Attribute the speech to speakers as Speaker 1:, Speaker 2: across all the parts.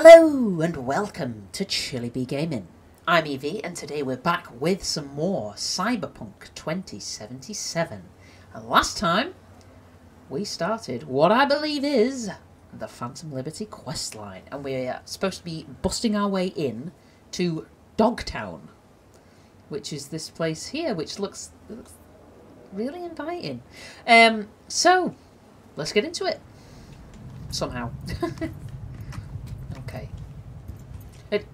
Speaker 1: Hello and welcome to Chilly Bee Gaming. I'm Evie and today we're back with some more Cyberpunk 2077. And last time we started what I believe is the Phantom Liberty questline and we're supposed to be busting our way in to Dogtown, which is this place here which looks, looks really inviting. Um, so let's get into it somehow. okay. It.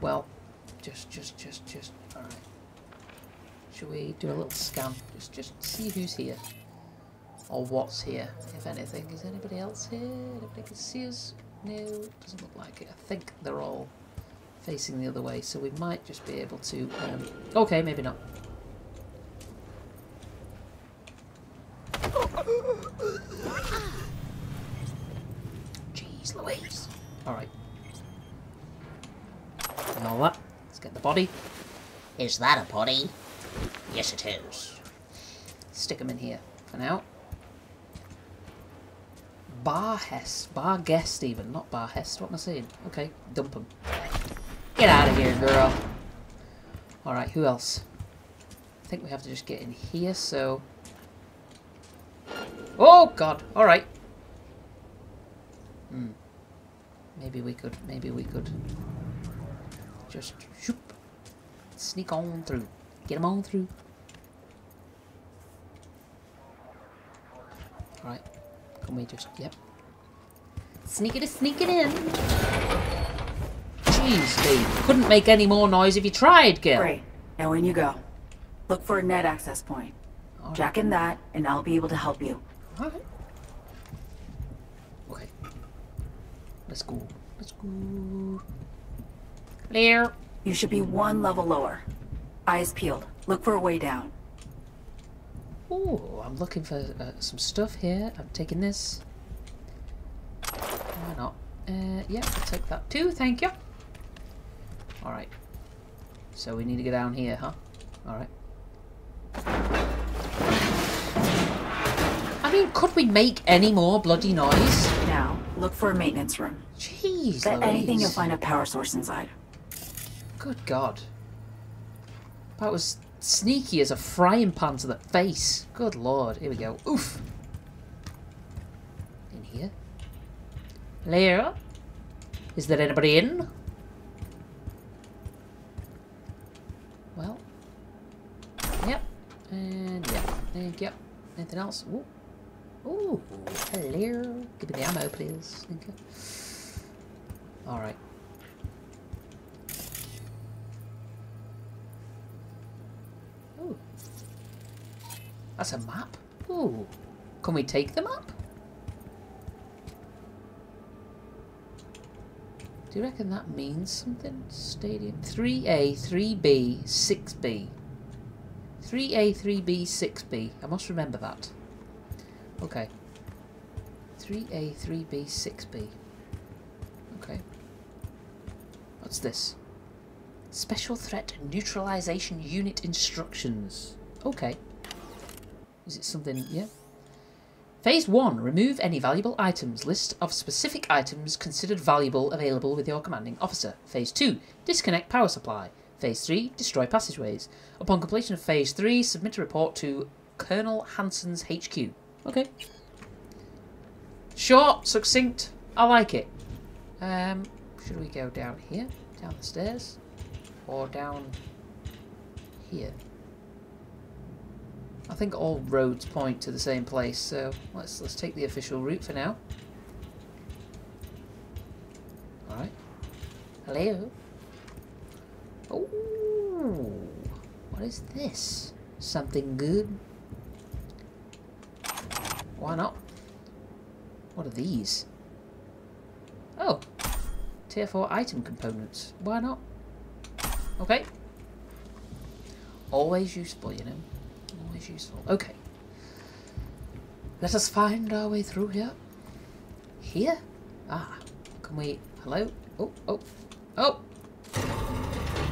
Speaker 1: Well, just, just, just, just. All right. Should we do a little scan? Just, just see who's here, or what's here, if anything. Is anybody else here? Anybody can see us? No, doesn't look like it. I think they're all facing the other way, so we might just be able to. Um, okay, maybe not. Jeez Louise. Alright. And all that. Let's get the body.
Speaker 2: Is that a body? Yes, it is.
Speaker 1: Stick them in here for now. Bar Hest. Bar Guest even. Not Bar Hest. What am I saying? Okay. Dump them. Get out of here, girl. Alright, who else? I think we have to just get in here, so... Oh, God. Alright. Hmm. Maybe we could, maybe we could just shoop, sneak on through. Get them on through. Alright. Can we just, yep. Sneak it, sneak it in. Jeez, Dave. Couldn't make any more noise if you tried, girl.
Speaker 3: Great. Now in you go. Look for a net access point.
Speaker 1: Alright.
Speaker 3: Jack in that, and I'll be able to help you.
Speaker 1: Alright. Okay. Let's go. Let's go. There.
Speaker 3: You should be one level lower. Eyes peeled. Look for a way down.
Speaker 1: Oh, I'm looking for uh, some stuff here. I'm taking this. Why not? Uh, yeah, I'll take that too. Thank you. Alright. So we need to go down here, huh? Alright. I mean, could we make any more bloody noise?
Speaker 3: Now, look for a maintenance room.
Speaker 1: Jeez,
Speaker 3: Bet anything you'll find a power source inside.
Speaker 1: Good God. That was sneaky as a frying pan to the face. Good Lord. Here we go. Oof. In here. Hello? Is there anybody in? Well. Yep. And yeah. Thank you. Anything else? Ooh. Ooh. Hello. Give me the ammo, please. Thank you. Alright. Ooh. That's a map. Ooh. Can we take the map? Do you reckon that means something? Stadium 3A, 3B, 6B. 3A, 3B, 6B. I must remember that. Okay. 3A, 3B, 6B. Okay. What's this? Special Threat Neutralization Unit Instructions. Okay. Is it something, yeah? Phase 1. Remove any valuable items. List of specific items considered valuable available with your commanding officer. Phase 2. Disconnect power supply. Phase 3. Destroy passageways. Upon completion of Phase 3, submit a report to Colonel Hansen's HQ. Okay. Short, succinct. I like it. Um, should we go down here? Down the stairs? Or down here? I think all roads point to the same place, so let's let's take the official route for now. Alright. Hello. Oh, what is this? Something good? Why not? What are these? Oh, tier 4 item components. Why not? Okay. Always useful, you know is useful. Okay. Let us find our way through here. Here? Ah. Can we... Hello? Oh, oh, oh!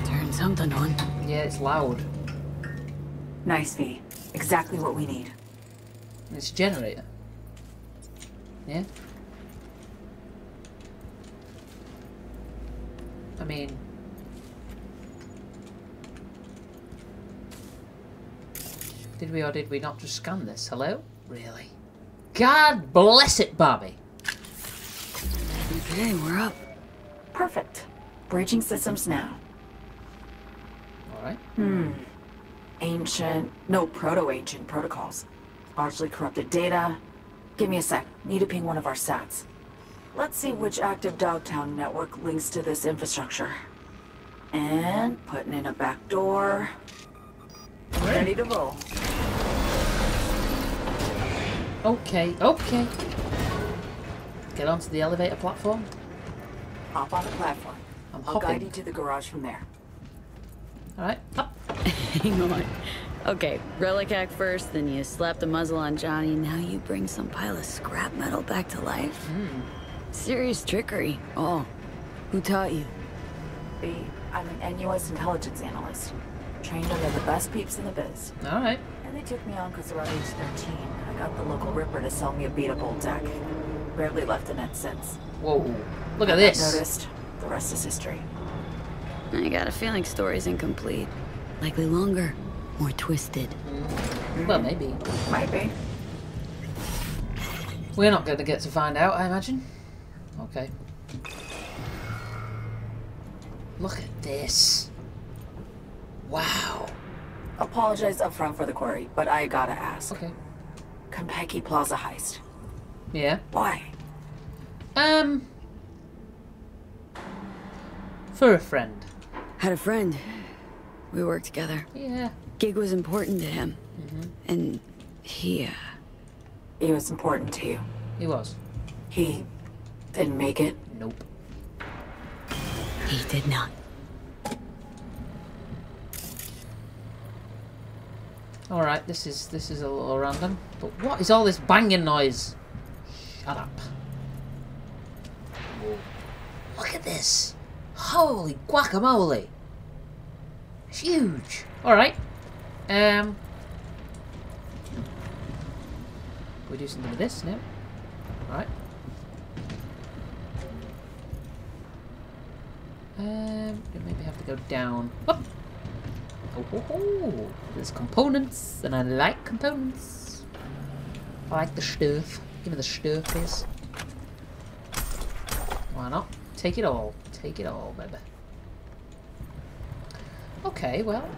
Speaker 3: Turn something on.
Speaker 1: Yeah, it's loud.
Speaker 3: Nice, V. Exactly what we need.
Speaker 1: It's a generator. Yeah? I mean... Did we or did we not just scan this? Hello? Really? God bless it, Bobby!
Speaker 4: Okay, we're up.
Speaker 3: Perfect. Breaching systems now.
Speaker 1: Alright. Hmm.
Speaker 3: Ancient, no, proto-ancient protocols. Largely corrupted data. Give me a sec. Need to ping one of our sats. Let's see which active Dogtown network links to this infrastructure. And putting in a back door. Ready to roll.
Speaker 1: Okay, okay. Get onto the elevator platform.
Speaker 3: Hop on the platform.
Speaker 1: I'm
Speaker 3: I'll guide you to the garage from there.
Speaker 1: Alright, up.
Speaker 4: Hang on. Okay, relic act first, then you slap the muzzle on Johnny, now you bring some pile of scrap metal back to life? Hmm. Serious trickery. Oh, who taught you?
Speaker 3: V, I'm an NUS intelligence analyst. Trained under the best peeps in the biz.
Speaker 1: Alright.
Speaker 3: And they took me on because around age 13, I got the local Ripper to sell me a beat up old deck. Barely left the net since.
Speaker 1: Whoa. Look at this.
Speaker 3: Noticed. The rest is history.
Speaker 4: I got a feeling story's incomplete. Likely longer, more twisted.
Speaker 1: Mm, well, maybe.
Speaker 3: Might be.
Speaker 1: We're not going to get to find out, I imagine. Okay. Look at this. Wow.
Speaker 3: Apologize upfront for the query, but I gotta ask.
Speaker 1: Okay.
Speaker 3: Konpeki Plaza heist.
Speaker 1: Yeah.
Speaker 3: Why?
Speaker 1: Um. For a friend.
Speaker 4: Had a friend. We worked together.
Speaker 1: Yeah.
Speaker 4: Gig was important to him. Mm -hmm. And he, uh,
Speaker 3: He was important to you.
Speaker 1: He was.
Speaker 3: He didn't make it.
Speaker 1: Nope.
Speaker 4: he did not.
Speaker 1: Alright, this is this is a little random. But what is all this banging noise? Shut up. Look at this. Holy guacamole. It's huge. Alright. Um we do something with this now. Alright. Um maybe have to go down. Oh, ho, ho. There's components, and I like components. I like the stuff. Give me the stuff, please. Why not? Take it all. Take it all, baby. Okay, well.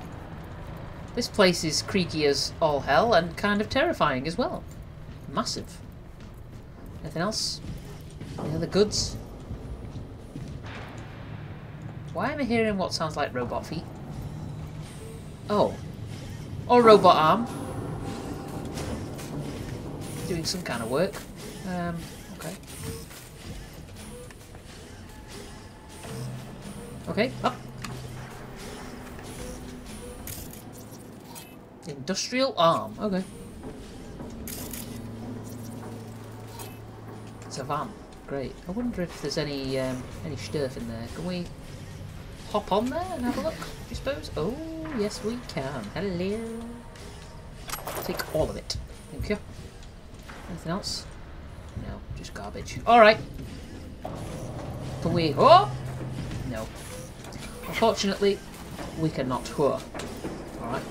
Speaker 1: This place is creaky as all hell and kind of terrifying as well. Massive. Anything else? Any other goods? Why am I hearing what sounds like robot feet? Oh. Or robot arm. Doing some kind of work. Um, okay. Okay, up. Industrial arm, okay. It's a van. Great. I wonder if there's any um, any stuff in there. Can we hop on there and have a look, I suppose? Oh, yes we can. Hello. Take all of it. Thank you. Anything else? No, just garbage. Alright. Can we... Oh! No. Unfortunately, we cannot. Whoa. Alright.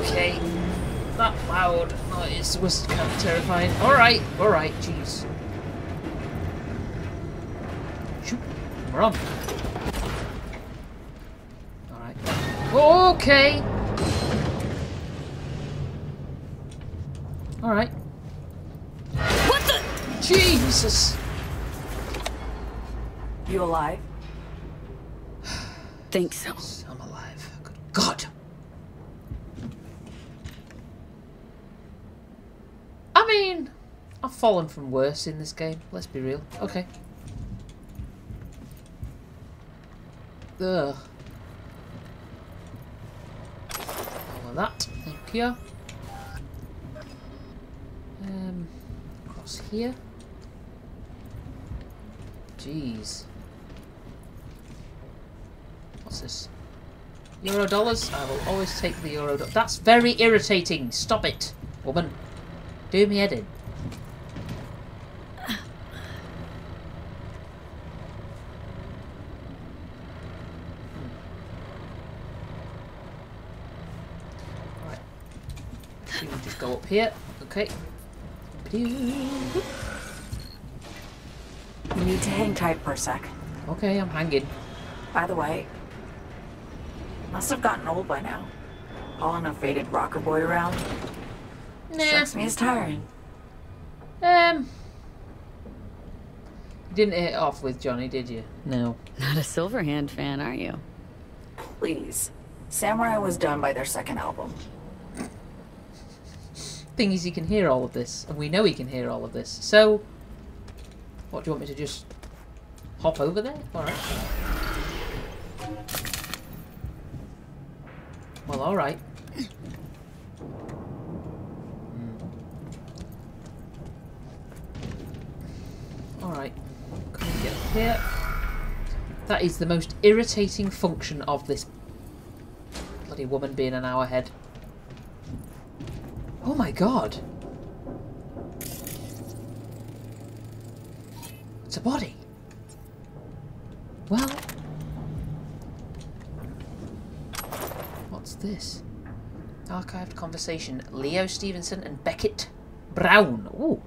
Speaker 1: Okay. That loud noise was kind of terrifying. Alright, alright, jeez. Shoot. We're on. Alright. Okay! Alright.
Speaker 4: What the?
Speaker 1: Jesus!
Speaker 3: You alive?
Speaker 4: Think so.
Speaker 1: I'm alive. Good God! I mean, I've fallen from worse in this game. Let's be real. Okay. Ugh. All of that. Thank you. Um, across here. Jeez. What's this? Euro dollars? I will always take the euro dollars. That's very irritating. Stop it, woman. Do me head in. We can just go up here. Okay.
Speaker 3: You need to hang tight for a sec.
Speaker 1: Okay, I'm hanging.
Speaker 3: By the way, must have gotten old by now. Hauling a faded rocker boy around
Speaker 1: Nah.
Speaker 3: strikes me as tiring.
Speaker 1: Um. You didn't hit off with Johnny, did you? No.
Speaker 4: Not a Silverhand fan, are you?
Speaker 3: Please. Samurai was done by their second album.
Speaker 1: Thing is, he can hear all of this, and we know he can hear all of this. So, what do you want me to just hop over there? All right. Well, all right. Hmm. All right. Come and get up here. That is the most irritating function of this bloody woman being an hour ahead. Oh my god. It's a body. Well. What's this? Archived conversation. Leo Stevenson and Beckett Brown. Ooh.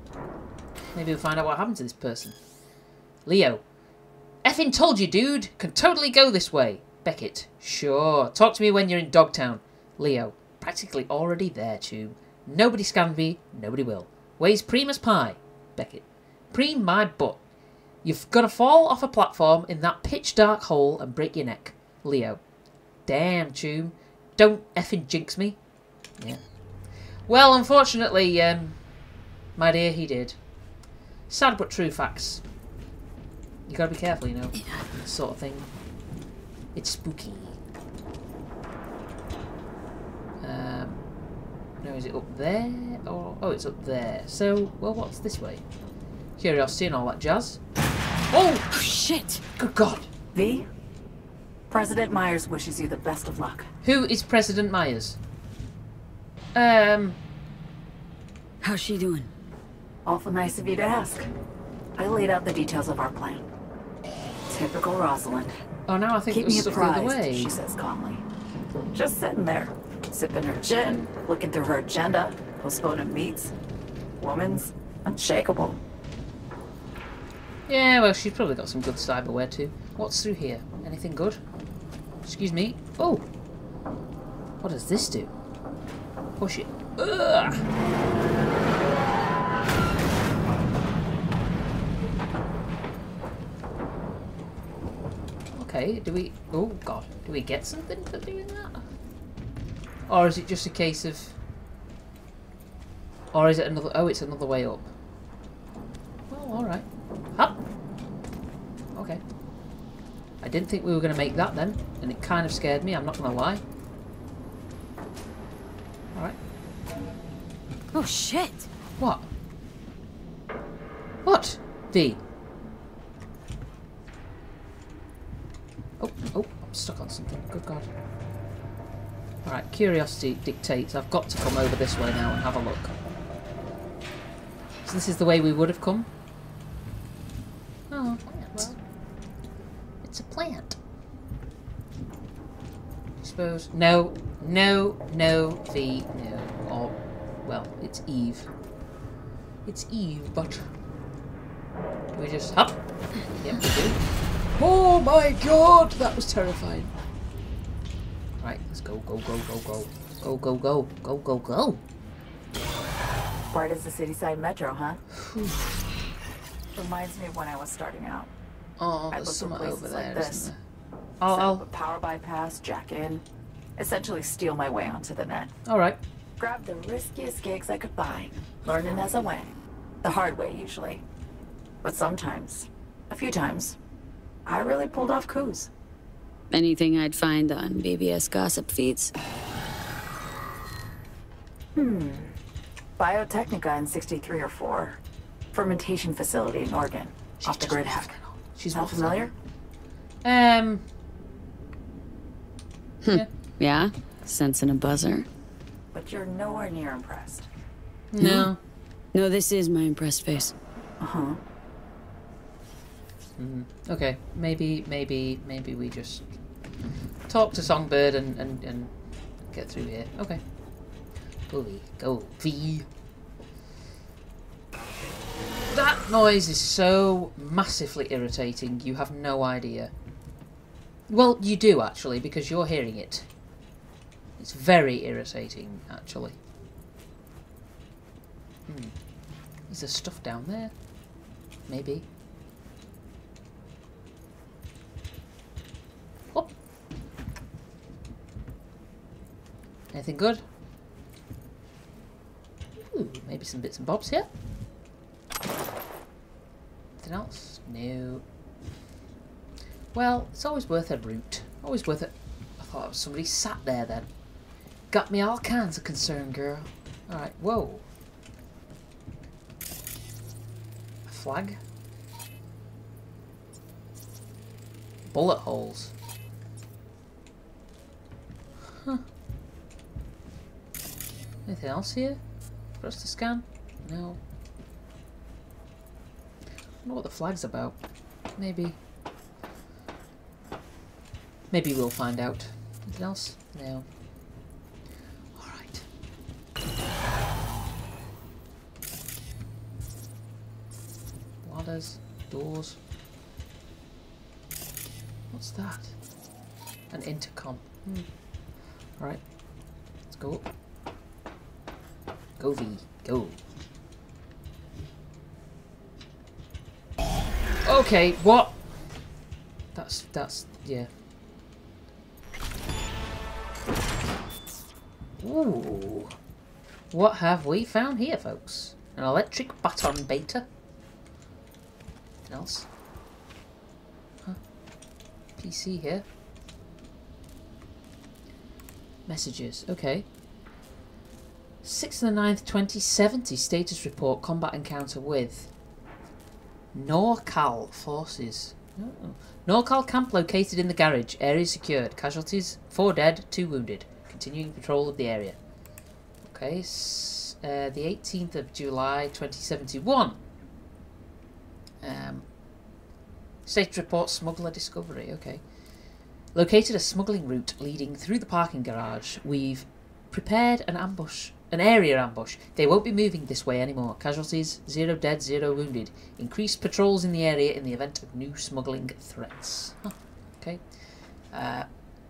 Speaker 1: Maybe we'll find out what happened to this person. Leo. Effin told you, dude. Can totally go this way. Beckett. Sure. Talk to me when you're in Dogtown. Leo. Practically already there, Tube. Nobody scanned me. Nobody will. Weighs Primus Pie. Beckett. Preem my butt. You've got to fall off a platform in that pitch dark hole and break your neck. Leo. Damn, Tube. Don't effing jinx me. Yeah. Well, unfortunately, um, my dear, he did. Sad but true facts. You gotta be careful, you know. Sort of thing. It's spooky. Um, no, is it up there? Or oh, it's up there. So, well, what's this way? Curiosity and all that jazz. Oh,
Speaker 4: Oh, shit!
Speaker 1: good God!
Speaker 3: V? President Myers wishes you the best of luck.
Speaker 1: Who is President Myers? Um,
Speaker 4: How's she doing?
Speaker 3: Awful nice of you to ask. I laid out the details of our plan. Typical Rosalind.
Speaker 1: oh, now I think
Speaker 3: Keep
Speaker 1: it was
Speaker 3: me
Speaker 1: the other
Speaker 3: apprised,
Speaker 1: way.
Speaker 3: she says calmly. Just sitting there, sipping her gin, looking through her agenda, postponing meets. Woman's unshakable.
Speaker 1: Yeah, well, she's probably got some good cyberware too. What's through here? Anything good? Excuse me. Oh, what does this do? Push it. Ugh. Okay, do we... Oh, God. Do we get something for doing that? Or is it just a case of... Or is it another... Oh, it's another way up. Oh, alright. Up. Okay. I didn't think we were going to make that then, and it kind of scared me, I'm not going to lie. Alright.
Speaker 4: Oh, shit!
Speaker 1: What? What? V. Oh, oh, I'm stuck on something. Good God. Alright, curiosity dictates. I've got to come over this way now and have a look. So this is the way we would have come? Oh, well. It's a plant. I suppose. No, no, no, V, no. Or, well, it's Eve. It's Eve, but. We just hop? Yep, we do. Oh my god, that was terrifying. Right, let's go, go, go, go, go. Go, go, go, go, go, go.
Speaker 3: Bright as the city side metro, huh? Reminds me of when I was starting out.
Speaker 1: Oh,
Speaker 3: I looked at
Speaker 1: something
Speaker 3: places
Speaker 1: over
Speaker 3: like
Speaker 1: there,
Speaker 3: this.
Speaker 1: not there? I'll,
Speaker 3: Set oh, up oh.
Speaker 1: a
Speaker 3: power bypass, jack in, essentially steal my way onto the net.
Speaker 1: alright.
Speaker 3: Grab the riskiest gigs I could find, learning as I went. The hard way, usually. But sometimes, a few times, I really pulled off coups.
Speaker 4: Anything I'd find on BBS gossip feeds. Hmm.
Speaker 3: Biotechnica in 63 or 4. Fermentation facility in Oregon. off the grid hack.
Speaker 1: She's not
Speaker 3: familiar?
Speaker 1: Um. yeah.
Speaker 4: Yeah? Sensing a buzzer?
Speaker 3: But you're nowhere near impressed.
Speaker 1: No.
Speaker 4: No, this is my impressed face.
Speaker 3: Uh-huh.
Speaker 1: Okay, maybe, maybe, maybe we just talk to Songbird and, and, and get through here. Okay. Go V. Go V. That noise is so massively irritating, you have no idea. Well, you do actually, because you're hearing it. It's very irritating, actually. Hmm. Is there stuff down there? Maybe. Anything good? Ooh, maybe some bits and bobs here. Anything else? No. Well, it's always worth a route. Always worth it. I thought somebody sat there then. Got me all kinds of concern, girl. Alright, whoa. A flag? Bullet holes. Anything else here for us to scan? No. I what the flag's about. Maybe. Maybe we'll find out. Anything else? No. Alright. Ladders. Doors. What's that? An intercom. Hmm. Alright. Let's go up. Go V. Go. Okay, what? That's, that's, yeah. Ooh. What have we found here, folks? An electric baton beta? Anything else? Huh? PC here. Messages, okay. 6th and the 9th, 2070 status report combat encounter with Norcal forces. Oh. Norcal camp located in the garage. Area secured. Casualties 4 dead, 2 wounded. Continuing patrol of the area. Okay, uh, the 18th of July 2071. Um, status report smuggler discovery. Okay. Located a smuggling route leading through the parking garage. We've prepared an ambush an area ambush. They won't be moving this way anymore. Casualties, zero dead, zero wounded. Increased patrols in the area in the event of new smuggling threats. Huh. Okay. Uh,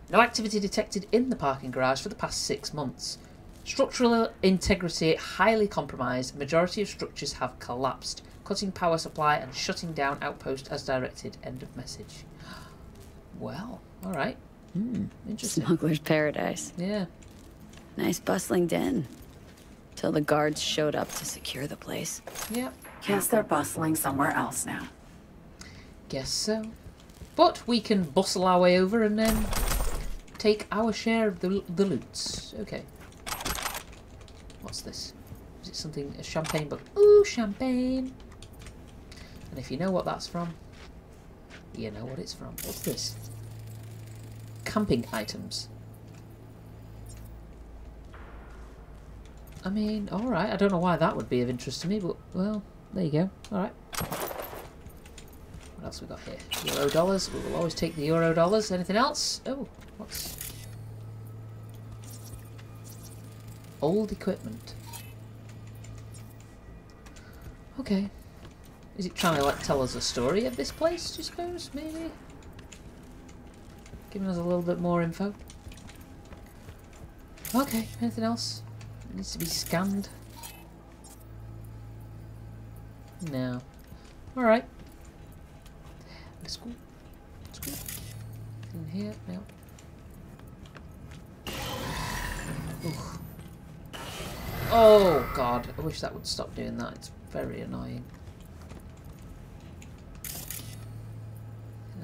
Speaker 1: no activity detected in the parking garage for the past six months. Structural integrity highly compromised. Majority of structures have collapsed. Cutting power supply and shutting down outpost as directed. End of message. Well, alright. Hmm, interesting.
Speaker 4: Smuggler's paradise.
Speaker 1: Yeah.
Speaker 4: Nice bustling den till the guards showed up to secure the place.
Speaker 1: Yep.
Speaker 3: Guess they're bustling somewhere else now.
Speaker 1: Guess so. But we can bustle our way over and then take our share of the, the loots. Okay. What's this? Is it something, a champagne book? Ooh, champagne! And if you know what that's from, you know what it's from. What's this? Camping items. I mean, alright. I don't know why that would be of interest to me, but, well, there you go. Alright. What else we got here? Euro dollars. We will always take the euro dollars. Anything else? Oh, what's... Old equipment. Okay. Is it trying to, like, tell us a story of this place, do you suppose? Maybe? Giving us a little bit more info. Okay, anything else? Needs to be scanned. No. Alright. Let's go. Let's go. In here. Oof. Oh god, I wish that would stop doing that. It's very annoying.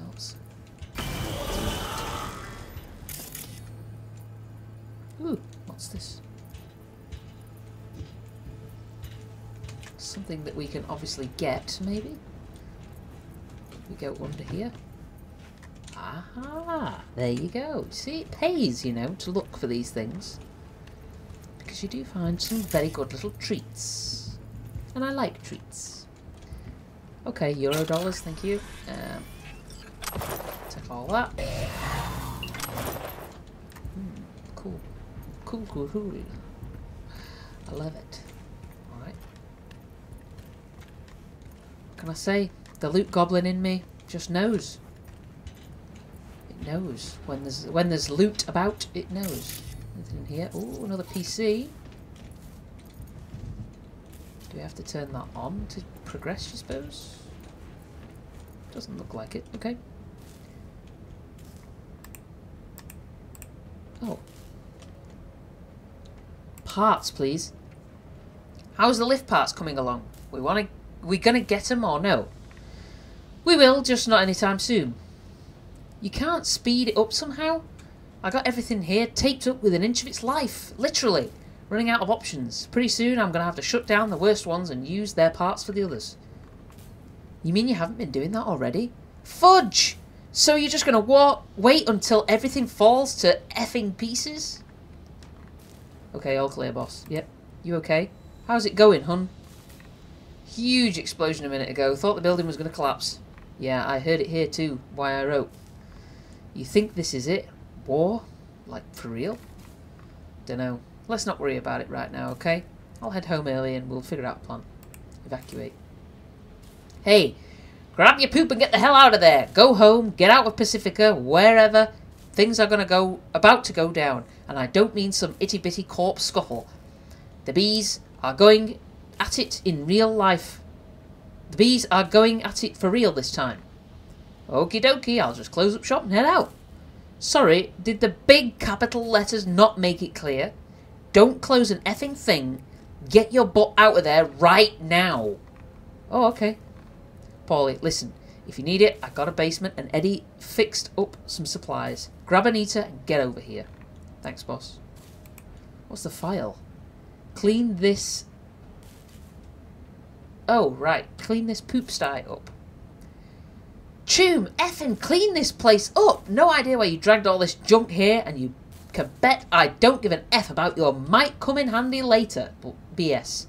Speaker 1: else? Ooh, what's this? something that we can obviously get, maybe? We go under here. Aha! There you go. See, it pays, you know, to look for these things. Because you do find some very good little treats. And I like treats. Okay, euro dollars, thank you. Um, take all that. Hmm, cool. Cool, cool, cool. I love it. Alright. What can I say? The loot goblin in me just knows. It knows. When there's when there's loot about, it knows. Anything in here? Oh, another PC. Do we have to turn that on to progress, you suppose? Doesn't look like it. Okay. Oh. Parts, please. How's the lift parts coming along? We want to... We gonna get or no? We will, just not anytime soon. You can't speed it up somehow? I got everything here taped up with an inch of its life. Literally. Running out of options. Pretty soon I'm going to have to shut down the worst ones and use their parts for the others. You mean you haven't been doing that already? Fudge! So you're just going to wait until everything falls to effing pieces? Okay, all clear, boss. Yep. You okay? How's it going, hun? Huge explosion a minute ago. Thought the building was going to collapse. Yeah, I heard it here too. Why I wrote. You think this is it? War? Like, for real? Dunno. Let's not worry about it right now, okay? I'll head home early and we'll figure out a plan. Evacuate. Hey! Grab your poop and get the hell out of there! Go home, get out of Pacifica, wherever. Things are gonna go, about to go down. And I don't mean some itty-bitty corpse scuffle. The bees are going at it in real life. The bees are going at it for real this time. Okie dokie, I'll just close up shop and head out. Sorry, did the big capital letters not make it clear? Don't close an effing thing. Get your butt out of there right now. Oh, okay. Paulie, listen. If you need it, I got a basement and Eddie fixed up some supplies. Grab Anita and get over here. Thanks, boss. What's the file? Clean this... Oh, right. Clean this poop sty up. Choom, effing clean this place up. No idea why you dragged all this junk here and you can bet I don't give an F about your might come in handy later. BS.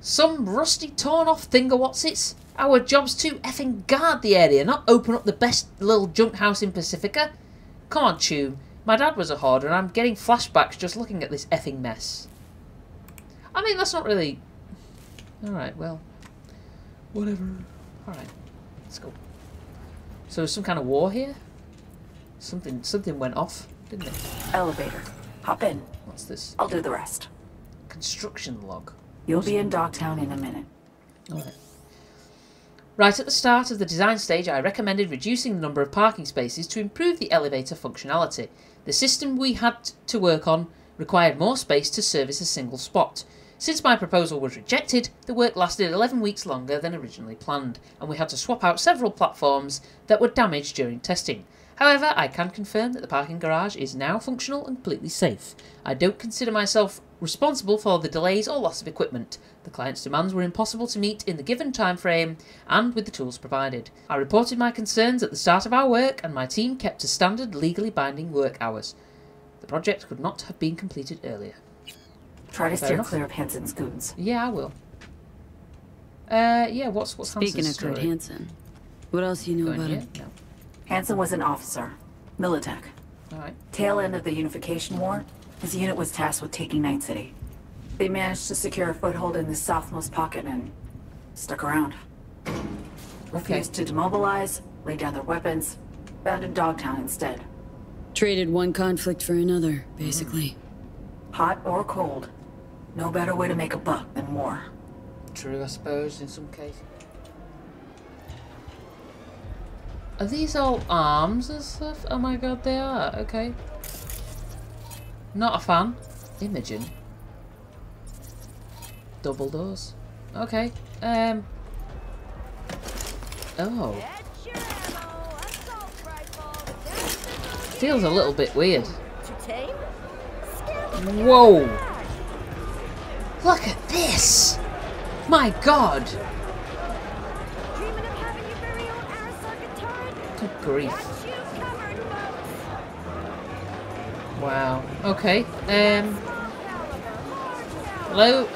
Speaker 1: Some rusty torn off thinger what's its? Our job's to effing guard the area, not open up the best little junk house in Pacifica. Come on, Choom. My dad was a hoarder and I'm getting flashbacks just looking at this effing mess. I mean, that's not really... Alright, well... Whatever. Alright, let's go. So some kind of war here? Something something went off, didn't it?
Speaker 3: Elevator. Hop in.
Speaker 1: What's this?
Speaker 3: I'll do the rest.
Speaker 1: Construction log.
Speaker 3: You'll be in Dogtown in a minute.
Speaker 1: Alright. Right at the start of the design stage, I recommended reducing the number of parking spaces to improve the elevator functionality. The system we had to work on required more space to service a single spot. Since my proposal was rejected, the work lasted 11 weeks longer than originally planned, and we had to swap out several platforms that were damaged during testing. However, I can confirm that the parking garage is now functional and completely safe. I don't consider myself responsible for the delays or loss of equipment. The client's demands were impossible to meet in the given time frame and with the tools provided. I reported my concerns at the start of our work and my team kept to standard legally binding work hours. The project could not have been completed earlier.
Speaker 3: Try to
Speaker 1: Fair
Speaker 3: steer clear of Hansen's goons.
Speaker 1: Yeah, I will. Uh, yeah, what's what's
Speaker 4: Speaking
Speaker 1: Hans's
Speaker 4: of Kurt
Speaker 1: story?
Speaker 4: Hansen, what else do you know
Speaker 1: Going
Speaker 4: about him?
Speaker 1: No.
Speaker 3: Hansen was an officer. Militech.
Speaker 1: Alright.
Speaker 3: Tail end of the Unification War, his unit was tasked with taking Night City. They managed to secure a foothold in the southmost pocket and stuck around. Refused to demobilize, laid down their weapons, abandoned Dogtown instead.
Speaker 4: Traded one conflict for another, basically.
Speaker 3: Hot or cold, no better way to make a buck than war.
Speaker 1: True, I suppose, in some cases. Are these all arms and stuff? Oh my god, they are. Okay. Not a fan. Imogen. Double doors. Okay. Um. Oh. Feels a little bit weird. Whoa! Look at this! My god! Good grief. Wow. Okay. Um. Hello?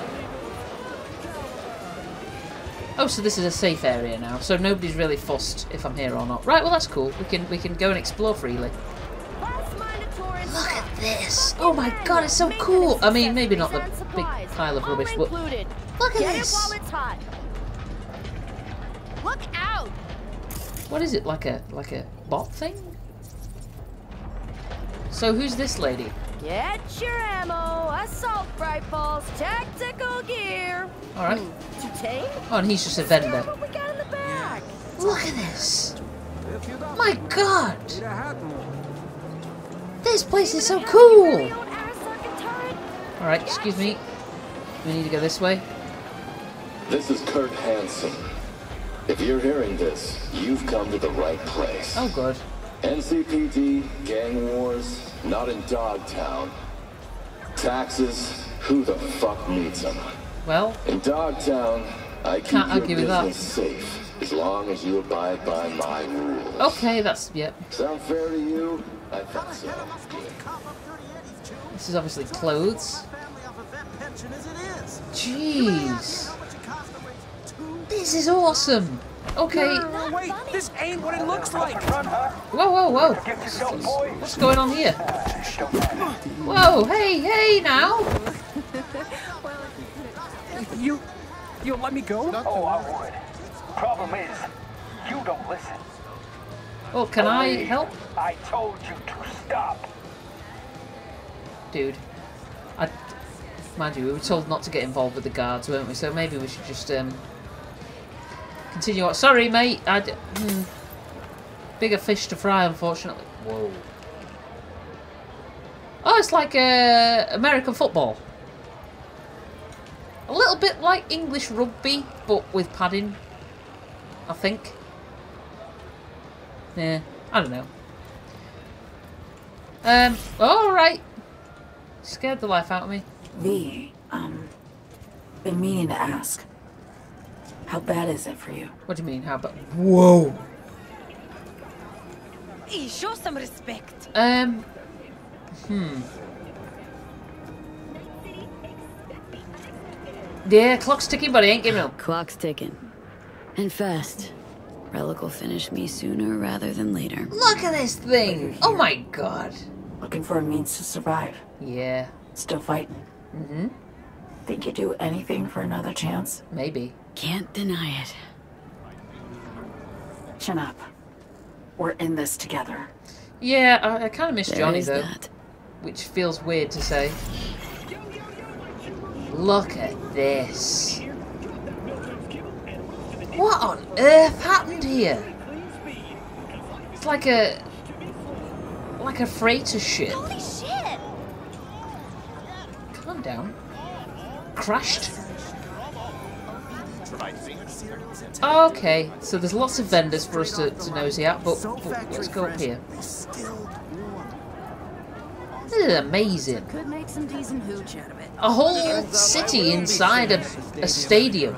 Speaker 1: Oh, so this is a safe area now, so nobody's really fussed if I'm here or not. Right, well that's cool. We can we can go and explore freely. Look at this! Oh my god, it's so cool! I mean, maybe not the pile of rubbish, but look at
Speaker 5: Get it
Speaker 1: this!
Speaker 5: while it's hot. Look out!
Speaker 1: What is it, like a like a bot thing? So who's this lady?
Speaker 5: Get your ammo, assault rifles, tactical gear.
Speaker 1: Alright. Hmm.
Speaker 5: To tame?
Speaker 1: Oh, and he's just a vendor.
Speaker 5: What we got in the back?
Speaker 1: Look at this! My god! This place is so cool!
Speaker 5: Very own Arasaka turret?
Speaker 1: Alright, excuse me. We need to go this way.
Speaker 6: This is Kurt Hansen. If you're hearing this, you've come to the right place.
Speaker 1: Oh, good.
Speaker 6: NCPD, gang wars, not in Dogtown. Taxes, who the fuck needs them?
Speaker 1: Well,
Speaker 6: In Dogtown, I keep
Speaker 1: Can't
Speaker 6: your
Speaker 1: argue with that.
Speaker 6: business safe as long as you abide by my rules.
Speaker 1: okay, that's yep.
Speaker 6: Sound fair to you? I thought so.
Speaker 1: This is obviously clothes. Jeez. This is awesome. Okay.
Speaker 7: Wait, this ain't what it looks like.
Speaker 1: Whoa, whoa, whoa. What's going on here? Whoa, hey, hey now.
Speaker 7: You, you'll let me go?
Speaker 8: Oh, I would. Problem is, you don't listen.
Speaker 1: Well, can I help?
Speaker 8: I told you to stop.
Speaker 1: Dude. I, mind you, we were told not to get involved with the guards, weren't we? So maybe we should just um, continue on. Sorry, mate. I d- hmm. Bigger fish to fry, unfortunately. Whoa. Oh, it's like uh, American football. A little bit like English rugby, but with padding. I think. Yeah, I don't know. Um, alright. Scared the life out of me.
Speaker 3: V, um, been meaning to ask. How bad is it for you?
Speaker 1: What do you mean? How about? Whoa.
Speaker 5: Hey, show some respect.
Speaker 1: Um. Hmm. Yeah, clock's ticking, but I ain't giving up.
Speaker 4: Clock's ticking. And fast. Relic will finish me sooner rather than later.
Speaker 1: Look at this thing. Oh my god.
Speaker 3: Looking for a means to survive.
Speaker 1: Yeah,
Speaker 3: Still fighting.
Speaker 1: Mm-hmm.
Speaker 3: Think you'd do anything for another chance?
Speaker 1: maybe.
Speaker 4: Can't deny it.
Speaker 3: Chin up. We're in this together.
Speaker 1: Yeah, I, I kind of miss
Speaker 4: There
Speaker 1: Johnny though,
Speaker 4: that.
Speaker 1: which feels weird to say. Look at this. What on earth happened here? It's like a like a freighter ship.
Speaker 5: Holy shit!
Speaker 1: Calm down. Crashed. Okay, so there's lots of vendors for us to, to nosy at, but, but let's go up here. This is amazing.
Speaker 5: Could make some decent hooch out of it.
Speaker 1: A whole city inside a, a stadium.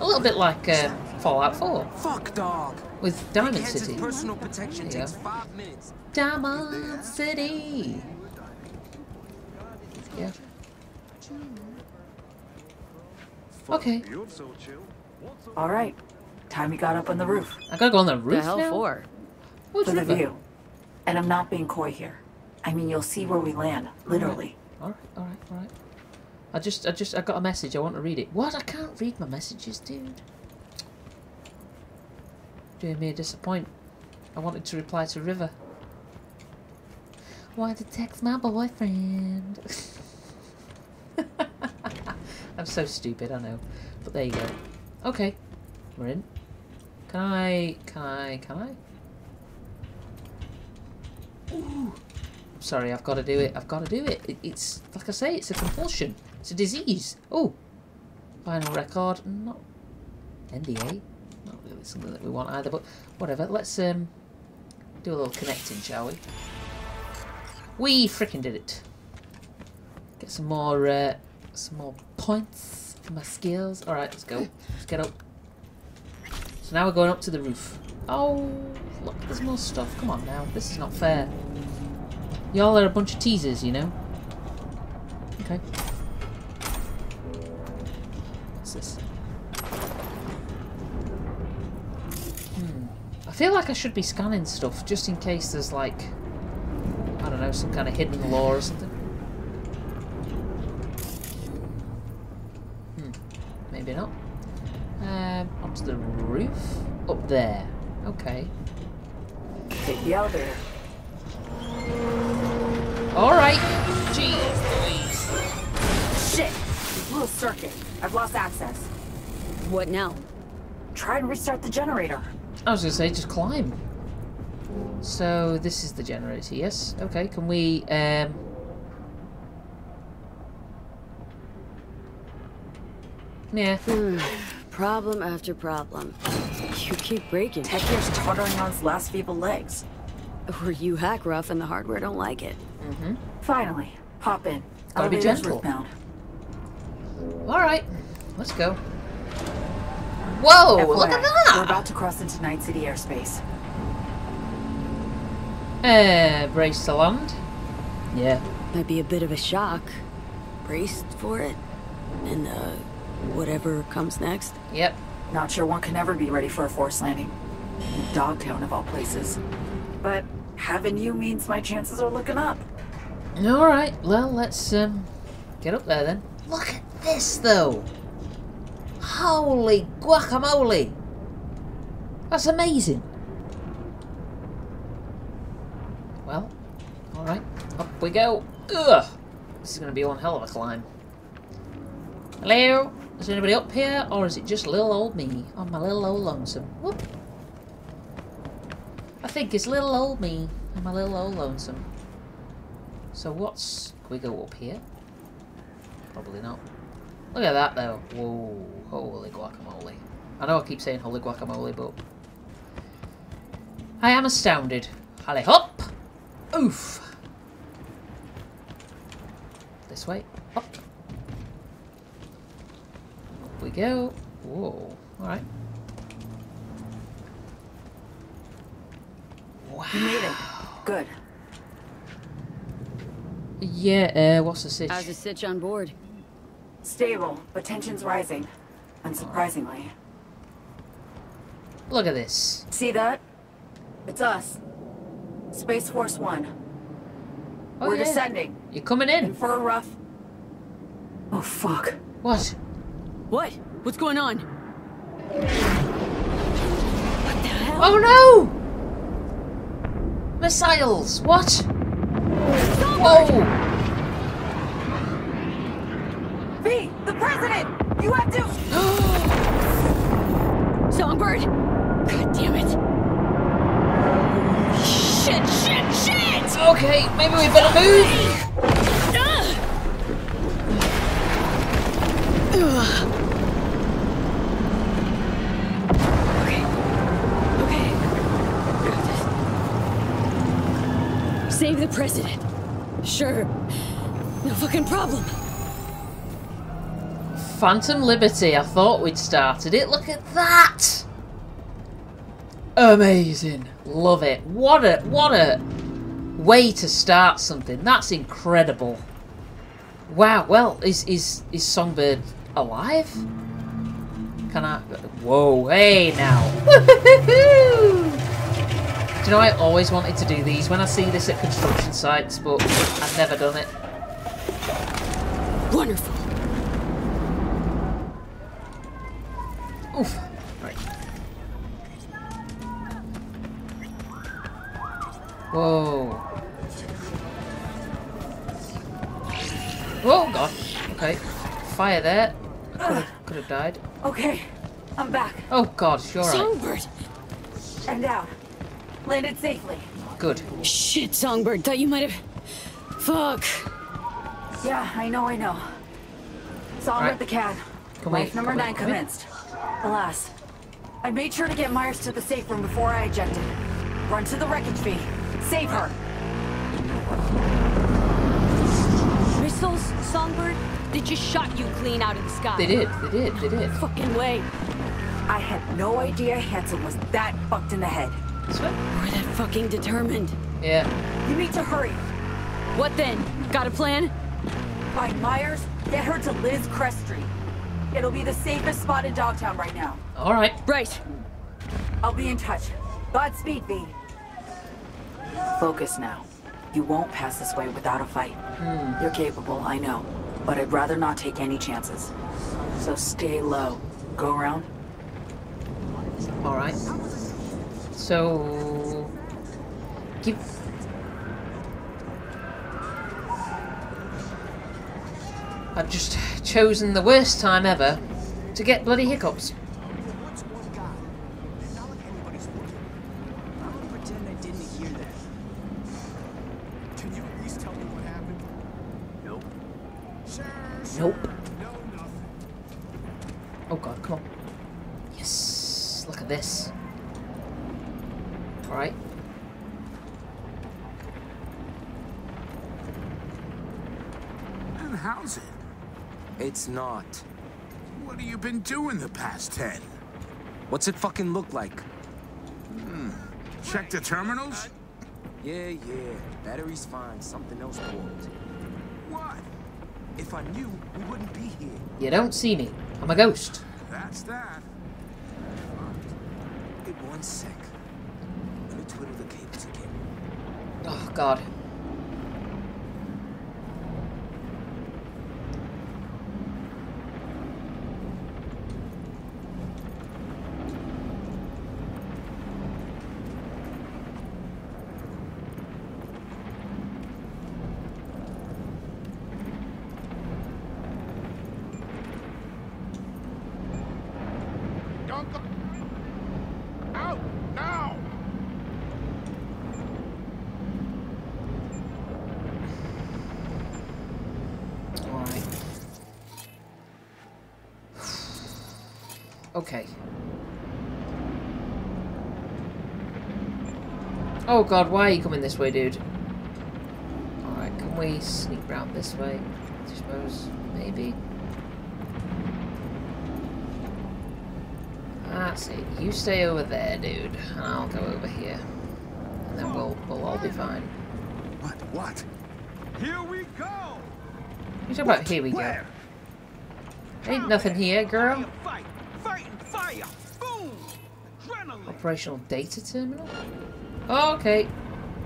Speaker 1: A little bit like um, Fallout 4
Speaker 7: Fuck, dog.
Speaker 1: with Diamond City.
Speaker 7: personal protection takes five minutes.
Speaker 1: Diamond City. Yeah. Okay,
Speaker 3: All right. Time you got up on the roof.
Speaker 1: I gotta go on the roof
Speaker 4: The hell
Speaker 1: now?
Speaker 4: for?
Speaker 1: What
Speaker 3: For the
Speaker 1: river?
Speaker 3: view. And I'm not being coy here. I mean, you'll see where we land. Literally.
Speaker 1: Alright, alright, alright. I just, I just, I got a message. I want to read it. What? I can't read my messages, dude. Doing me a disappoint. I wanted to reply to River. Why to text my boyfriend? I'm so stupid, I know. But there you go. Okay, we're in. Can I, can I, can I? Ooh. Sorry, I've got to do it. I've got to do it. it. It's, like I say, it's a compulsion. It's a disease. Oh, Final record. Not NDA. Not really something that we want either, but whatever. Let's um do a little connecting, shall we? We freaking did it. Get some more, uh, some more points for my skills. All right, let's go. Let's get up. So now we're going up to the roof. Oh, look, there's more stuff. Come on now, this is not fair. Y'all are a bunch of teasers, you know. Okay. What's this? Hmm. I feel like I should be scanning stuff just in case there's like, I don't know, some kind of hidden lore or something. Hmm. Maybe not. Um, onto the roof. Up there. Okay.
Speaker 3: Take the elevator.
Speaker 1: Alright. Jeez Louise.
Speaker 3: Shit! Little circuit. I've lost access.
Speaker 4: What now?
Speaker 3: Try and restart the generator.
Speaker 1: I was gonna say, just climb. So, this is the generator, yes? Okay, can we, um... Yeah.
Speaker 4: Problem after problem. You keep breaking.
Speaker 3: Tech gear's tottering on its last feeble legs.
Speaker 4: Or you hack rough and the hardware don't like it. Mm -hmm.
Speaker 3: Finally, hop in.
Speaker 1: Gotta be gentle.
Speaker 3: roof-bound.
Speaker 1: Alright, let's go. Whoa, Oh, look at that.
Speaker 3: We're about to cross into Night City airspace.
Speaker 1: Uh, brace to land. Yeah.
Speaker 4: Might be a bit of a shock. Braced for it. And, uh, whatever comes next.
Speaker 1: Yep.
Speaker 3: Not sure one can ever be ready for a forced landing. In Dogtown of all places. But having you means my chances are looking up.
Speaker 1: Alright, well, let's, um, get up there then. Look at this, though! Holy guacamole! That's amazing! Well, alright, up we go. Ugh! This is going to be one hell of a climb. Hello? Is anybody up here, or is it just little old me on my little old lonesome? Whoop! I think it's little old me on my little old lonesome. So what's... Can we go up here? Probably not. Look at that though. Whoa. Holy guacamole. I know I keep saying holy guacamole, but... I am astounded. Halle hop! Oof! This way. Up. We go. Whoa. Alright. Wow.
Speaker 3: You made it. Good.
Speaker 1: Yeah, uh, what's the sitch?
Speaker 4: How's the sitch on board?
Speaker 3: Stable, but tension's rising. Unsurprisingly.
Speaker 1: Look at this.
Speaker 3: See that? It's us. Space Force One.
Speaker 1: Oh,
Speaker 3: We're
Speaker 1: yeah.
Speaker 3: descending.
Speaker 1: You're coming
Speaker 3: In
Speaker 1: in.
Speaker 3: for a rough. Oh fuck.
Speaker 1: What?
Speaker 4: What? What's going on?
Speaker 1: Oh no! Missiles! What? Whoa! Oh!
Speaker 3: V, the president! You have to.
Speaker 4: Songbird! God damn it. Shit, shit, shit!
Speaker 1: Okay, maybe we better move.
Speaker 4: Okay. Okay. Got this. Save the president. Sure. No fucking problem.
Speaker 1: Phantom Liberty. I thought we'd started it. Look at that! Amazing. Love it. What a what a way to start something. That's incredible. Wow. Well, is is is Songbird alive? Can I? Whoa! Hey now. Do you know I always wanted to do these when I see this at construction sites, but I've never done it.
Speaker 4: Wonderful.
Speaker 1: Oof. Right. Whoa. Oh god. Okay. Fire there. Could have, could have died.
Speaker 3: Okay, I'm back.
Speaker 1: Oh god, right.
Speaker 4: Songbird!
Speaker 3: And down. Landed safely.
Speaker 1: Good.
Speaker 4: Shit, Songbird. Thought you might have. Fuck.
Speaker 3: Yeah, I know, I know. Songbird him
Speaker 1: Alright.
Speaker 3: at the cab.
Speaker 1: Can we-
Speaker 3: Life number
Speaker 1: can we
Speaker 3: nine
Speaker 1: come in?
Speaker 3: commenced. Alas. I made sure to get Myers to the safe room before I ejected. Run to the wreckage V. Save her.
Speaker 5: Missiles, Songbird? They just shot you clean out of the sky.
Speaker 1: They did, they did, they did.
Speaker 4: Fucking way.
Speaker 3: I had no idea Hansen was that fucked in the head.
Speaker 1: This way?
Speaker 4: We're that fucking determined.
Speaker 1: Yeah.
Speaker 3: You need to hurry.
Speaker 4: What then? Got a plan?
Speaker 3: Find Myers, get her to Liz Crest Street. It'll be the safest spot in Dogtown right now.
Speaker 1: Alright.
Speaker 4: Right.
Speaker 3: I'll be in touch. Godspeed, V. Focus now. You won't pass this way without a fight. Hmm. You're capable, I know. But I'd rather not take any chances. So stay low. Go around.
Speaker 1: Alright. So... Give... I've just chosen the worst time ever to get bloody hiccups.
Speaker 7: What's one guy? It's not like anybody's looking. I'm gonna pretend I didn't hear that. Can you at least tell me what happened? Nope. Sure,
Speaker 1: Nope.
Speaker 7: No, nothing.
Speaker 1: Oh god, come on. Yes! Look at this. Alright.
Speaker 9: And how's it?
Speaker 7: It's not.
Speaker 9: What have you been doing the past ten?
Speaker 7: What's it fucking look like? Hmm.
Speaker 9: Check the terminals?
Speaker 7: Yeah, yeah. Battery's fine. Something else broke.
Speaker 9: What?
Speaker 7: If I knew, we wouldn't be here.
Speaker 1: You don't see me. I'm a ghost.
Speaker 9: That's that.
Speaker 7: Hey, one sec. Let me twiddle the cables again.
Speaker 1: Oh god.
Speaker 9: Don't go. Out now!
Speaker 1: Alright. Okay. Oh god, why are you coming this way, dude? Alright, can we sneak round this way? I suppose, maybe? Ah, That's it. You stay over there, dude. And I'll go over here. And then we'll, we'll all be fine.
Speaker 9: What? What?
Speaker 7: Here we go!
Speaker 1: You talk about here we go. Ain't nothing here, girl.
Speaker 7: Fight! Fight and fire! Boom! Adrenaline!
Speaker 1: Operational data terminal? Oh, okay.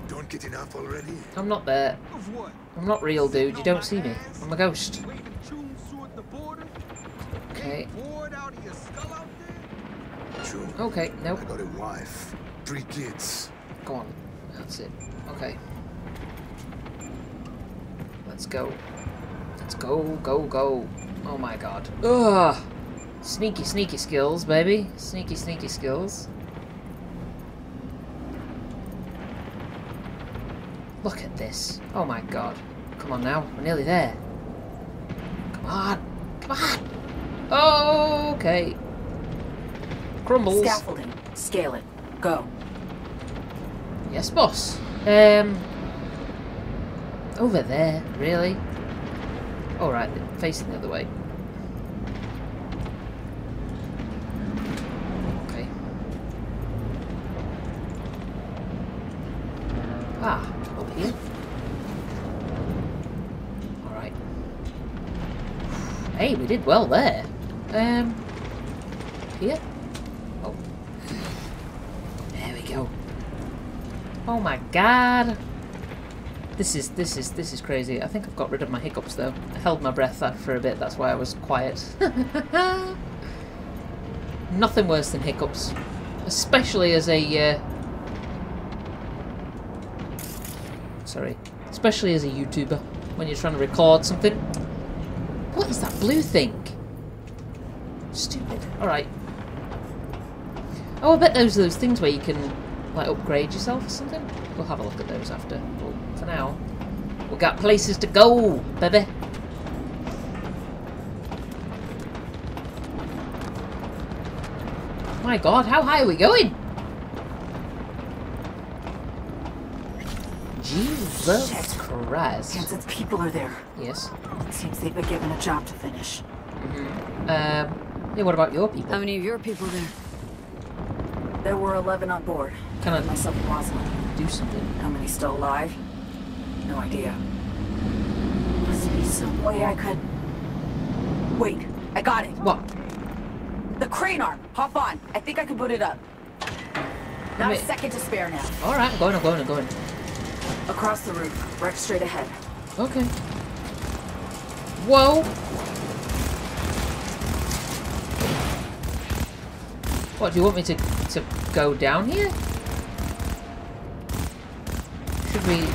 Speaker 9: Don't get enough already?
Speaker 1: I'm not there.
Speaker 7: Of what?
Speaker 1: I'm not real, dude. You don't see me. I'm a ghost.
Speaker 7: Waving tunes toward the border?
Speaker 1: Okay.
Speaker 7: Bored out of your skull out there?
Speaker 9: True.
Speaker 1: Okay, nope.
Speaker 9: I got a wife, three kids.
Speaker 1: Go on. That's it. Okay. Let's go. Let's go, go, go. Oh my god. Ugh! Sneaky, sneaky skills, baby. Sneaky, sneaky skills. Look at this. Oh my god. Come on now. We're nearly there. Come on. Come on. Oh, okay. Crumbles.
Speaker 3: Scaffolding. Scale it. Go.
Speaker 1: Yes, boss. Um, over there, really? All right, facing the other way. Okay. Ah, over here. All right. Hey, we did well there. Um, here. Oh, there we go. Oh my god. This is this is this is crazy. I think I've got rid of my hiccups though. I held my breath for a bit. That's why I was quiet. Nothing worse than hiccups, especially as a uh, sorry, especially as a YouTuber when you're trying to record something. Blue thing? Stupid. All right. Oh, I bet those are those things where you can like upgrade yourself or something. We'll have a look at those after. But for now, we've got places to go, baby. My God, how high are we going? Jesus
Speaker 3: Shit.
Speaker 1: Christ.
Speaker 3: Hansen's people are there.
Speaker 1: Yes.
Speaker 3: It seems they've been given a job to finish.
Speaker 1: Um. Yeah. What about your people?
Speaker 4: How many of your people there?
Speaker 3: There were 11 on board.
Speaker 1: Can I
Speaker 3: Myself and Rosalind.
Speaker 1: do something?
Speaker 3: How many still alive? No idea. Must be some way I could... Wait, I got it.
Speaker 1: What?
Speaker 3: The crane arm. Hop on. I think I can put it up. Not
Speaker 1: me-
Speaker 3: a second to spare now.
Speaker 1: All right, I'm going. I'm going. I'm going.
Speaker 3: Across the roof, wreck straight ahead.
Speaker 1: Okay. Whoa! What, do you want me to, to go down here? Should we...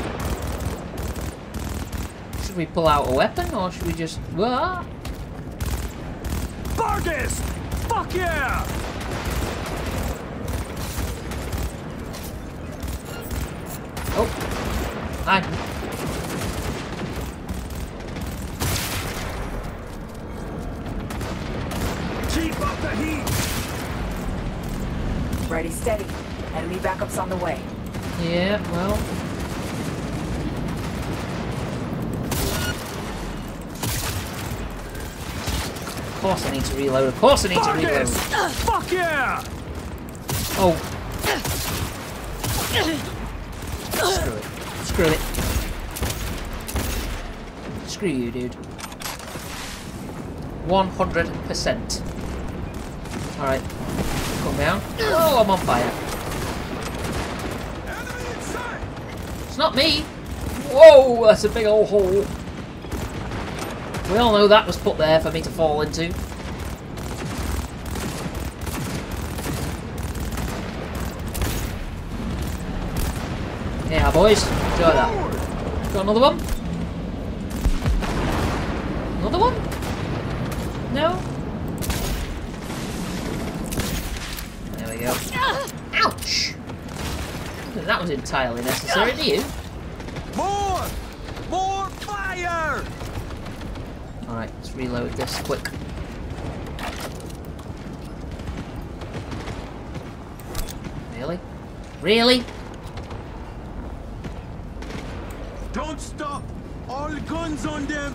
Speaker 1: Should we pull out a weapon, or should we just... Wah!
Speaker 7: Barghest! Fuck yeah!
Speaker 1: Hi.
Speaker 7: Keep up the heat!
Speaker 3: Ready, steady. Enemy backup's on the way.
Speaker 1: Yeah, well... Of course I need to reload, of course I need to reload!
Speaker 7: Barghest! Fuck yeah!
Speaker 1: Oh. Screw it. Screw it. You, dude. 100%. Alright. Calm down. Oh, I'm on fire. It's not me! Whoa, that's a big old hole. We all know that was put there for me to fall into. Yeah, boys. Enjoy that. Got another one? Another one? No? There we go. Ouch! That was entirely necessary, to you?
Speaker 7: More! More fire!
Speaker 1: Alright, let's reload this quick. Really? Really?
Speaker 7: Don't stop! All guns on them!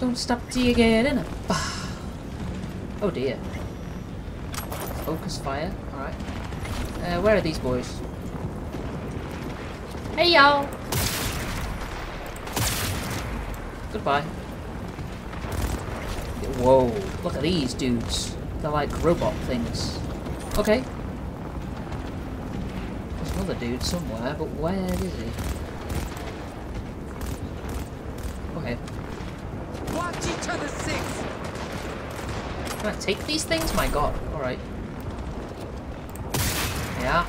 Speaker 1: Don't stop till you get in Oh dear. Focus fire. Alright. Uh, where are these boys? Hey y'all! Goodbye. Whoa, look at these dudes. They're like robot things. Okay. There's another dude somewhere, but where is he? Okay.
Speaker 7: Watch each other six!
Speaker 1: Can I take these things? My god. Alright. Yeah.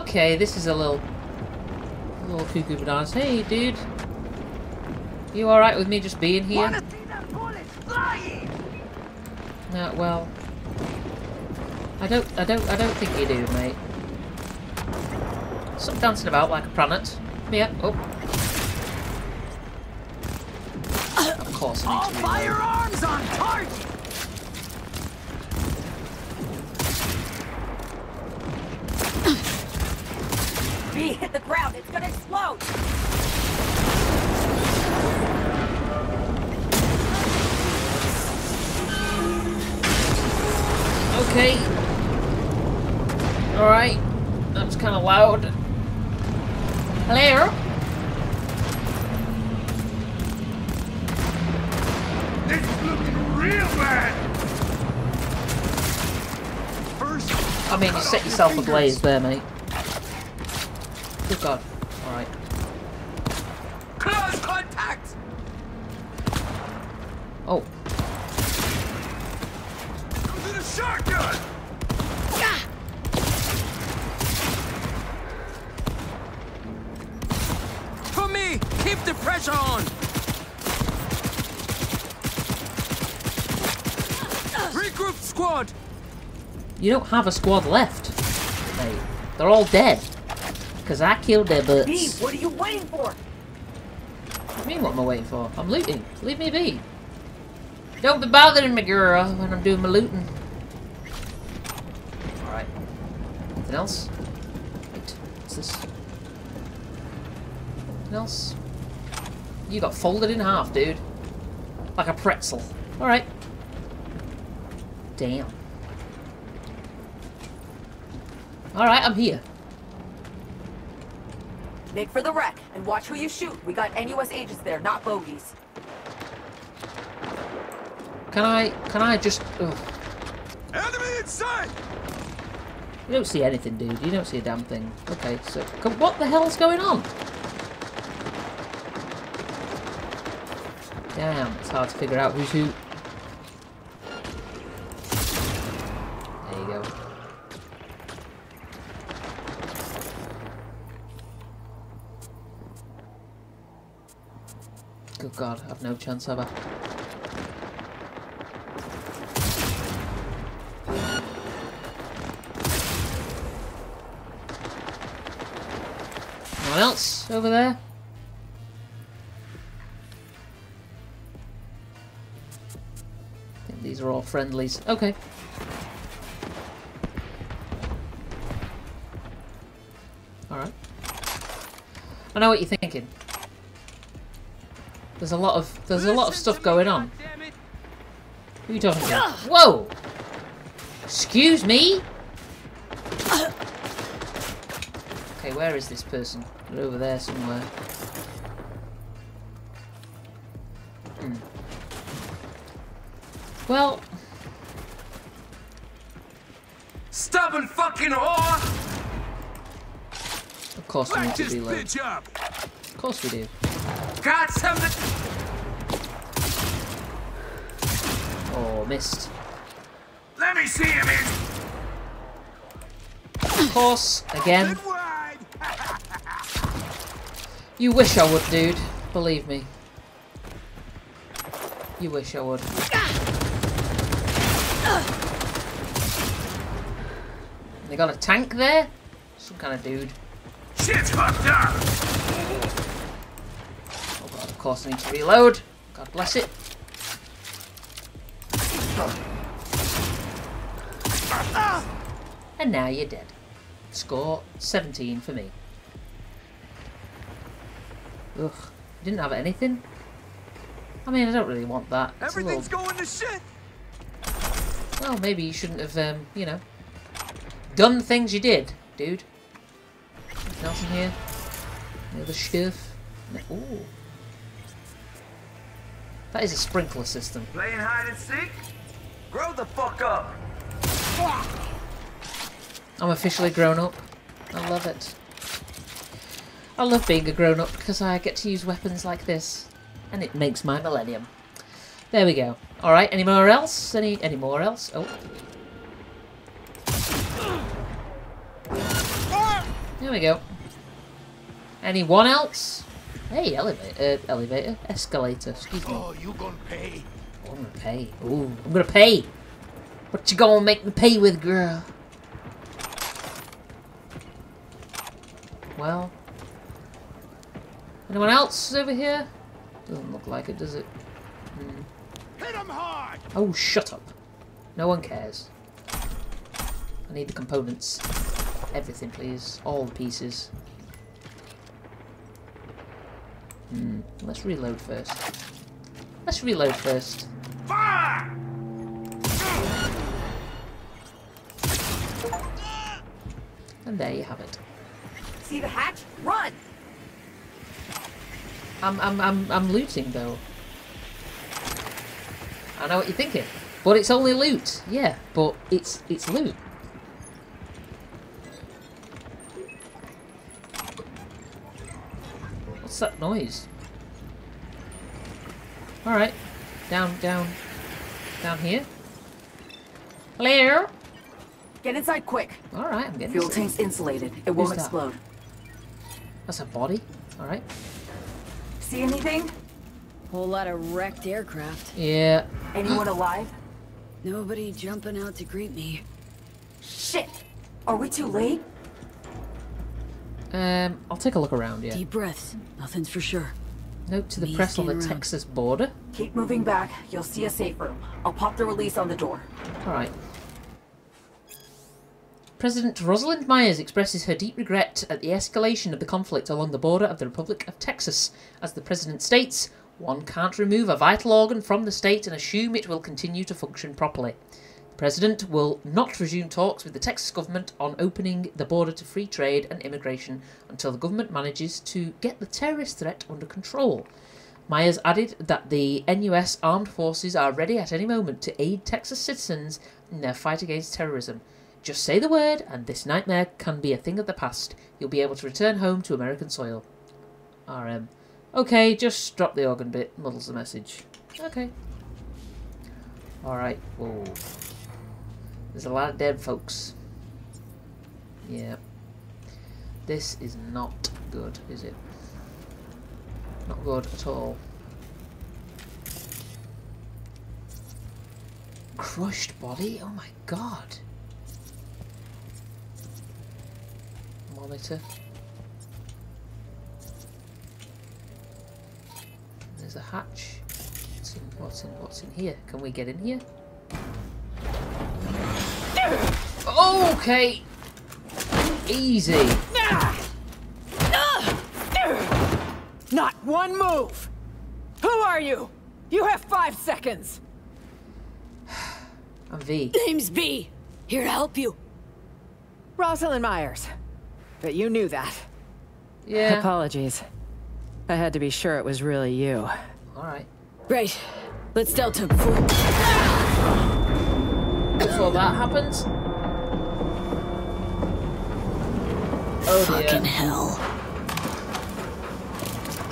Speaker 1: Okay, this is a little... A little cuckoo bananas. Hey, dude. You alright with me just being here?
Speaker 7: Wanna see that bullet flying?
Speaker 1: No, well... I don't, I don't, I don't think you do, mate. Stop dancing about like a planet. Yeah, oh. Of course
Speaker 7: All
Speaker 1: need to reload.
Speaker 7: firearms on target!
Speaker 3: V, hit the ground. It's gonna explode.
Speaker 1: Okay. Alright. That was kind of loud. Hello?
Speaker 9: This is looking real bad.
Speaker 7: First,
Speaker 1: I mean, you set yourself ablaze there, mate. Good God. Alright.
Speaker 7: close contact!
Speaker 1: Oh.
Speaker 7: Using a shotgun! For me! Keep the pressure on! Regroup squad!
Speaker 1: You don't have a squad left, mate. They're all dead. Because I killed their butts.
Speaker 3: what are you waiting for?
Speaker 1: What do you mean, what am I waiting for? I'm looting. Leave me be. Don't be bothering me, girl, when I'm doing my looting. Alright. Anything else? Wait, what's this? Anything else? You got folded in half, dude. Like a pretzel. Alright. Damn. Alright, I'm here.
Speaker 3: Make for the wreck and watch who you shoot. We got NUS agents there, not bogeys.
Speaker 1: Can I, can I just, ugh.
Speaker 7: Enemy in sight!
Speaker 1: You don't see anything, dude. You don't see a damn thing. Okay, so come, what the hell's going on? Damn, it's hard to figure out who's who. There you go. Good God, I've no chance, have I? Anyone else over there? I think these are all friendlies. Okay. Alright. I know what you're thinking. There's a lot of there's a lot of stuff going on. Who are you talking to? Whoa! Excuse me? Okay, where is this person? They're over there somewhere. Hmm. Well,
Speaker 9: Stubborn fucking whore!
Speaker 1: of course we need to
Speaker 9: this
Speaker 1: reload.
Speaker 9: bitch up!
Speaker 1: Of course we do.
Speaker 9: Got something?
Speaker 1: Oh, missed.
Speaker 9: Let me see him in.
Speaker 1: Of course, again. You wish I would, dude. Believe me. You wish I would. They got a tank there? Some kind of dude.
Speaker 9: Shit's fucked up.
Speaker 1: Course I need to reload. God bless it. And now you're dead. Score 17 for me. Ugh, didn't have anything? I mean, I don't really want that. It's a little
Speaker 9: Everything's going to shit.
Speaker 1: Well, maybe you shouldn't have, um, you know, done the things you did, dude. Nothing else in here? Any other stuff? Ooh. That is a sprinkler system.
Speaker 9: Playing hide and seek? Grow the fuck up.
Speaker 1: I'm officially grown up. I love it. I love being a grown up because I get to use weapons like this. And it makes my millennium. There we go. Alright, any more else? Any any more else? Oh. There we go. Anyone else? Hey, elevator, uh, elevator, escalator, excuse me.
Speaker 9: Oh, you gonna pay?
Speaker 1: I'm gonna pay. Ooh, I'm gonna pay. What you gonna make me pay with, girl? Well. Anyone else over here? Doesn't look like it, does it? Hmm.
Speaker 9: Hit him hard.
Speaker 1: Oh, shut up. No one cares. I need the components. Everything, please. All the pieces. Hmm. Let's reload first. Let's reload first.
Speaker 9: Fire!
Speaker 1: And there you have it.
Speaker 3: See the hatch? Run!
Speaker 1: I'm I'm I'm I'm looting though. I know what you're thinking. But it's only loot. Yeah, but it's it's loot. That noise? Alright. Down, down. Down here. Hello?
Speaker 3: Get inside quick.
Speaker 1: Alright, I'm getting
Speaker 3: Fuel
Speaker 1: this-
Speaker 3: tank's insulated. It won't
Speaker 1: that?
Speaker 3: explode.
Speaker 1: That's a body. Alright.
Speaker 3: See anything?
Speaker 4: Whole lot of wrecked aircraft.
Speaker 1: Yeah.
Speaker 3: Anyone alive?
Speaker 4: Nobody jumping out to greet me.
Speaker 3: Shit! Are we too late?
Speaker 1: Um, I'll take a look around, yeah.
Speaker 4: Deep breaths. Nothing's for sure.
Speaker 1: Note to the press on the
Speaker 4: around.
Speaker 1: Texas border.
Speaker 3: Keep moving back. You'll see a safe room. I'll pop the release on the door.
Speaker 1: Alright. President Rosalind Myers expresses her deep regret at the escalation of the conflict along the border of the Republic of Texas. As the president states, one can't remove a vital organ from the state and assume it will continue to function properly. President will not resume talks with the Texas government on opening the border to free trade and immigration until the government manages to get the terrorist threat under control. Myers added that the NUS armed forces are ready at any moment to aid Texas citizens in their fight against terrorism. Just say the word, and this nightmare can be a thing of the past. You'll be able to return home to American soil. RM. Okay, just drop the organ bit. Muddles the message. Okay. Alright. Whoa. There's a lot of dead folks. Yeah. This is not good, is it? Not good at all. Crushed body? Oh my god. Monitor. There's a hatch. What's in, what's in, what's in here? Can we get in here? Okay. Easy.
Speaker 10: Not one move! Who are you? You have five seconds!
Speaker 1: I'm V.
Speaker 5: Name's V. Here to help you.
Speaker 10: Rosalind Myers. But you knew that.
Speaker 1: Yeah.
Speaker 10: Apologies. I had to be sure it was really you.
Speaker 1: Alright.
Speaker 5: Right. Let's delta before...
Speaker 1: Before that happens. Oh dear.
Speaker 5: Fucking hell.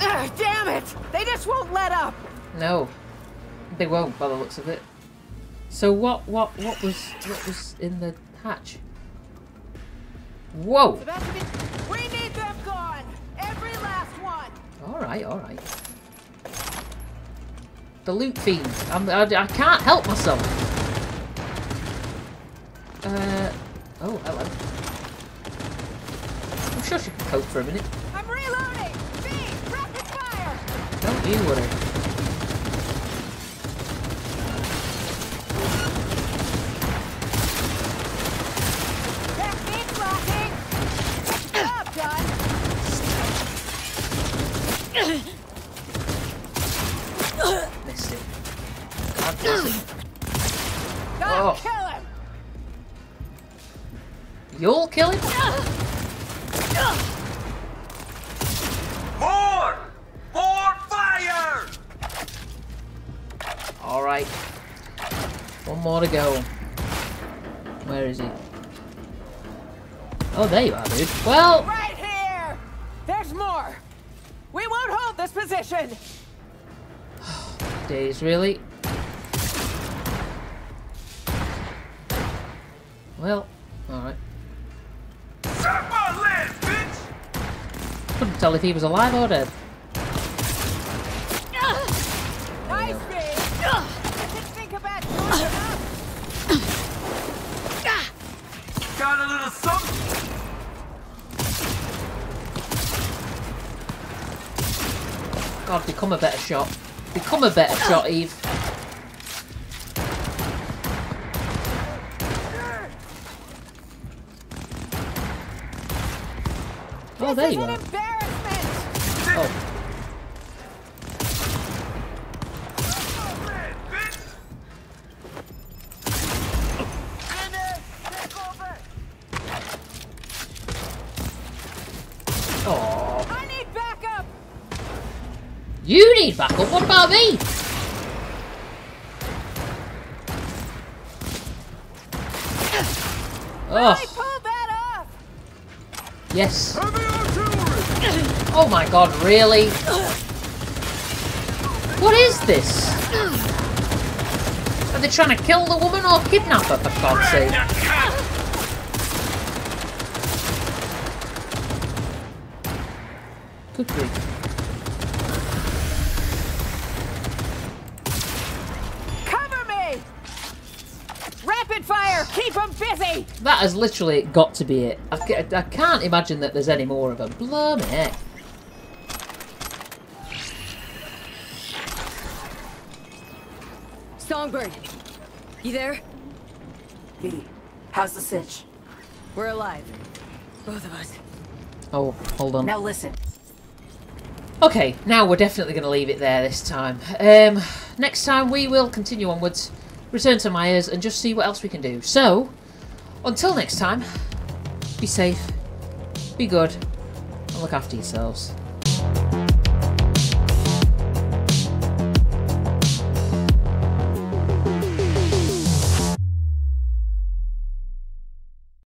Speaker 10: Ugh, damn it! They just won't let up!
Speaker 1: No. They won't by the looks of it. So what what what was what was in the hatch? Whoa!
Speaker 10: Sebastian, we need them gone! Every last one!
Speaker 1: Alright, alright. The loot fiend. I'm, I, I can't help myself. Uh, oh, hello. I'm sure she can cope for a minute.
Speaker 10: I'm reloading! V! Rapid fire!
Speaker 1: Don't you worry. He was alive or dead. God, become a better shot. Become a better shot, Eve. Oh, there you are.
Speaker 10: Embarrassment!
Speaker 1: Oh,
Speaker 9: Leg, bitch! Finish! Take over!
Speaker 10: I need backup!
Speaker 1: You need backup. What about me?
Speaker 10: I pulled that off!
Speaker 1: yes. Oh my god, really? What is this? Are they trying to kill the woman or kidnap her, for God's sake? Good grief.
Speaker 10: Cover me! Rapid fire! Keep them busy!
Speaker 1: That has literally got to be it. I, I can't imagine that there's any more of them. Blimey. heck.
Speaker 5: You there?
Speaker 3: V, how's the sitch?
Speaker 5: We're alive. Both of us.
Speaker 1: Oh, hold on.
Speaker 3: Now listen.
Speaker 1: Okay, now we're definitely going to leave it there this time. Um, next time we will continue onwards, return to Myers, and just see what else we can do. So, until next time, be safe, be good, and look after yourselves.